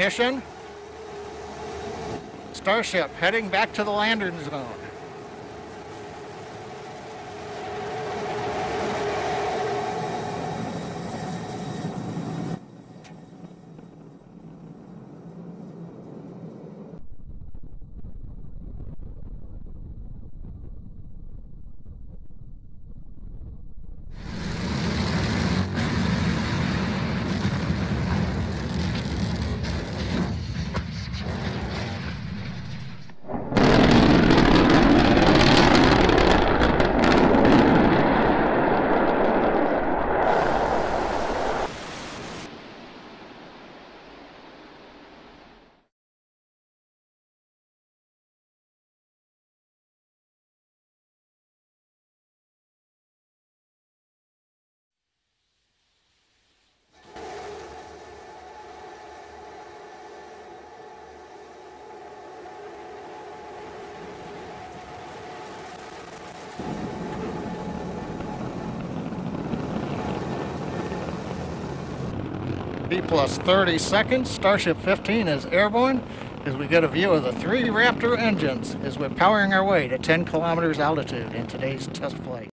ignition. Starship heading back to the landing zone. B plus 30 seconds. Starship 15 is airborne as we get a view of the three Raptor engines as we're powering our way to 10 kilometers altitude in today's test flight.